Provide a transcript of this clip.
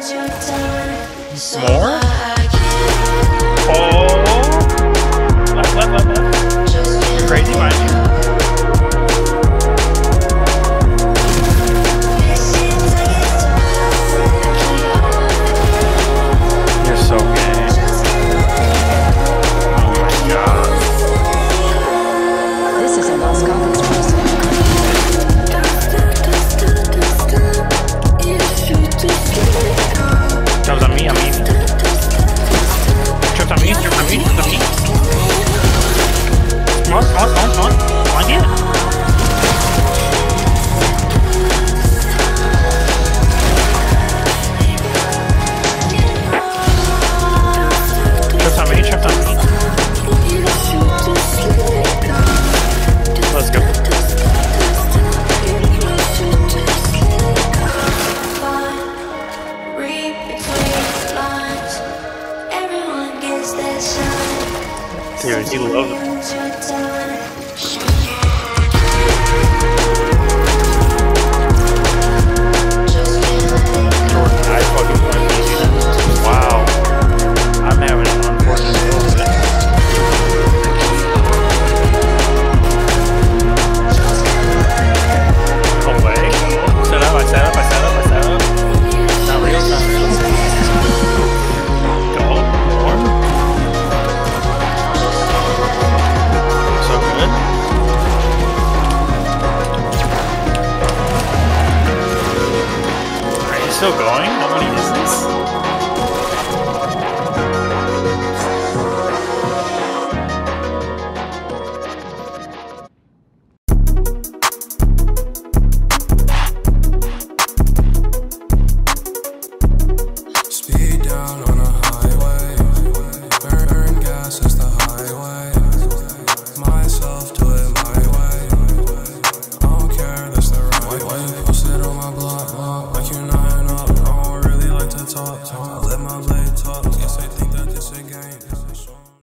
More? Oh. Dude, he loves it. still going? Nobody is this?